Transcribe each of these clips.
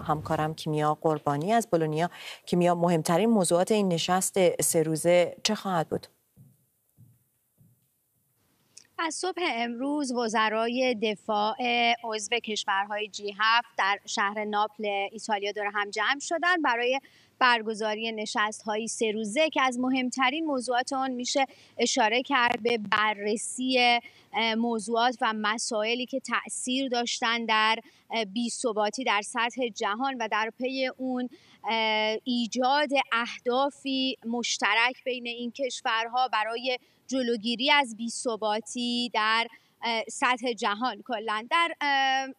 همکارم کیمیا قربانی از بولونیا کیمیا مهمترین موضوعات این نشست سه روزه چه خواهد بود؟ از صبح امروز وزرای دفاع عضو کشورهای جی 7 در شهر ناپل ایتالیا دور هم جمع شدن برای برگزاری نشست های سه روزه که از مهمترین موضوعات آن میشه اشاره کرد به بررسی موضوعات و مسائلی که تاثیر داشتن در ثباتی در سطح جهان و در پی اون ایجاد اهدافی مشترک بین این کشورها برای جلوگیری از ثباتی در سطح جهان. کلا در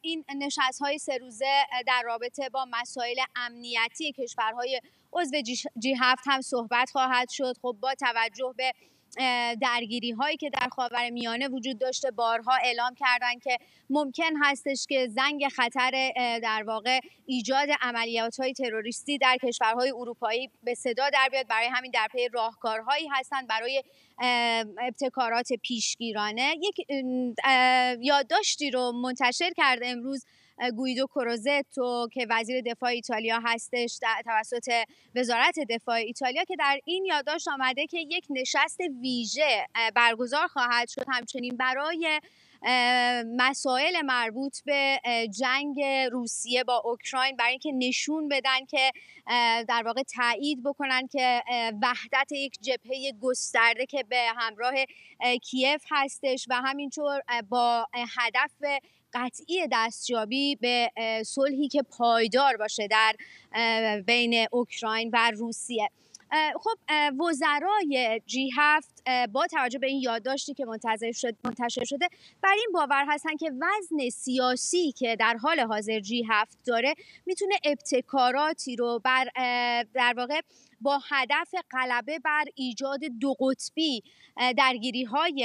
این نشست های سه روزه در رابطه با مسائل امنیتی کشورهای عضو جی هفت هم صحبت خواهد شد. خب با توجه به درگیری هایی که در خاور میانه وجود داشته بارها اعلام کردن که ممکن هستش که زنگ خطر در واقع ایجاد عملیات های تروریستی در کشورهای اروپایی به صدا در بیاد. برای همین در پی راهکارهایی هستند برای ابتکارات پیشگیرانه. یک یادداشتی رو منتشر کرده امروز گویدو کروزتو که وزیر دفاع ایتالیا هستش توسط وزارت دفاع ایتالیا که در این یادداشت آمده که یک نشست ویژه برگزار خواهد شد همچنین برای مسائل مربوط به جنگ روسیه با اوکراین برای اینکه نشون بدن که در واقع تایید بکنن که وحدت یک جبهه گسترده که به همراه کیف هستش و همینطور با هدف قطعی دستیابی به صلحی که پایدار باشه در بین اوکراین و روسیه. خب وزرای جی هفت با توجه به این یادداشتی که منتظر شد منتشر شده بر این باور هستن که وزن سیاسی که در حال حاضر جی هفت داره می‌تونه ابتکاراتی رو بر در واقع با هدف غلبه بر ایجاد دو قطبی درگیری های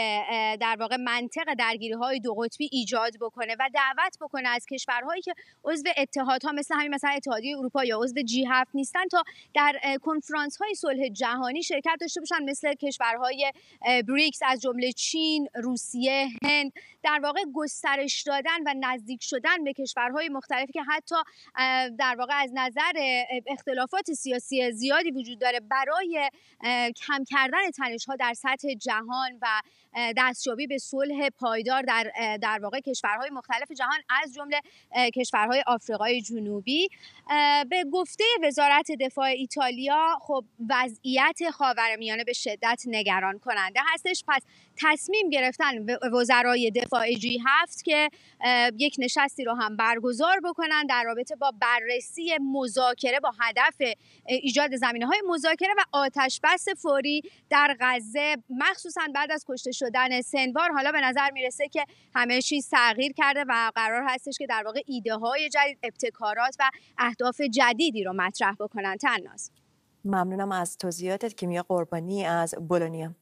در واقع منطق درگیری های دو قطبی ایجاد بکنه و دعوت بکنه از کشورهایی که عضو اتحادها مثل همین مثلا اتحادیه اروپا یا عضو جی هفت نیستن تا در کنفرانس های صلح جهانی شرکت داشته باشن مثل کشورهای بریکس از جمله چین، روسیه، هند در واقع گسترش دادن و نزدیک شدن به کشورهای مختلفی که حتی در واقع از نظر اختلافات سیاسی زیادی وجود داره برای کم کردن تنش ها در سطح جهان و دستیابی به صلح پایدار در در واقع کشورهای مختلف جهان از جمله کشورهای آفریقای جنوبی. به گفته وزارت دفاع ایتالیا خب وضعیت خاورمیانه به شدت نگران کننده هستش. پس تصمیم گرفتن وزرای دفاع جی هفت که یک نشستی رو هم برگزار بکنن در رابطه با بررسی مذاکره با هدف ایجاد زمینه های مذاکره و آتش بس فوری در غزه مخصوصا بعد از کشته شدن سنوار. حالا به نظر می‌رسه که همه چیز تغییر کرده و قرار هستش که در واقع ایده های جدید ابتکارات و اهداف جدیدی رو مطرح بکنن. تناز. ممنونم از توضیحاتت کیمیا قربانی از بولونیا.